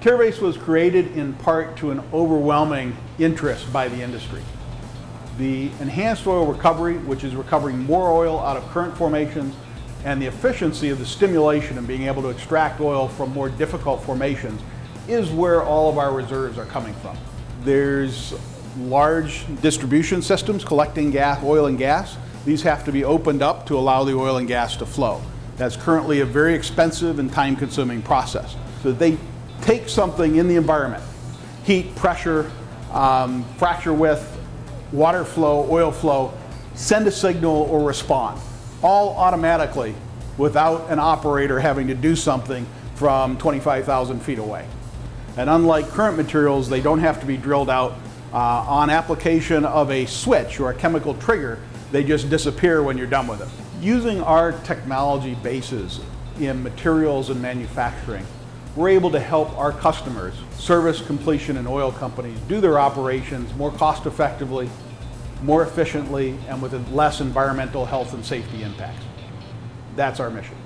Terves was created in part to an overwhelming interest by the industry. The enhanced oil recovery, which is recovering more oil out of current formations, and the efficiency of the stimulation and being able to extract oil from more difficult formations is where all of our reserves are coming from. There's large distribution systems collecting gas, oil and gas. These have to be opened up to allow the oil and gas to flow. That's currently a very expensive and time consuming process. So they take something in the environment, heat, pressure, um, fracture width, water flow, oil flow, send a signal or respond, all automatically without an operator having to do something from 25,000 feet away. And unlike current materials, they don't have to be drilled out uh, on application of a switch or a chemical trigger. They just disappear when you're done with them. Using our technology bases in materials and manufacturing, we're able to help our customers, service completion and oil companies, do their operations more cost effectively, more efficiently, and with less environmental health and safety impacts. That's our mission.